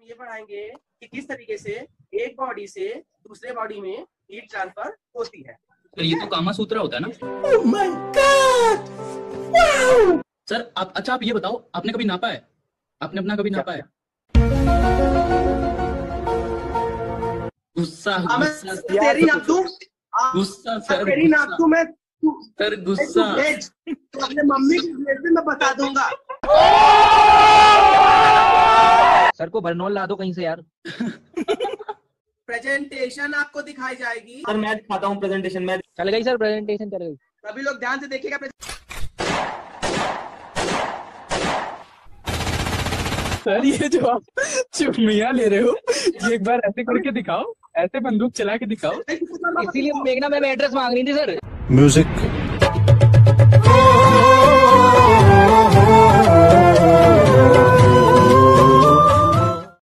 हम ये पढ़ाएँगे कि किस तरीके से एक बॉडी से दूसरे बॉडी में हीट ट्रांसफ़र होती है। सर ये तो कामा सूत्र होता है ना? Oh wow! सर आप अच्छा आप ये बताओ आपने कभी नापा है? आपने अपना कभी नापा है? गुस्सा हाँ, तेरी नाप दूँ? गुस्सा सर तेरी नाप दूँ मैं सर गुस्सा। अपने मम्मी की मैं बता दूँगा सर को बर्नौल ला दो कहीं से यार। प्रेजेंटेशन आपको दिखाई जाएगी। सर मैं दिखाता हूँ प्रेजेंटेशन में चल गई सर प्रेजेंटेशन चल गई। सभी लोग ध्यान से देखिएगा सर ये जो आप चुम्मिया ले रहे हो ये एक बार ऐसे करके दिखाओ ऐसे बंदूक चला के दिखाओ। इसीलिए मेघना मैम एड्रेस मांग रही थी सर। Music.